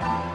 Bye.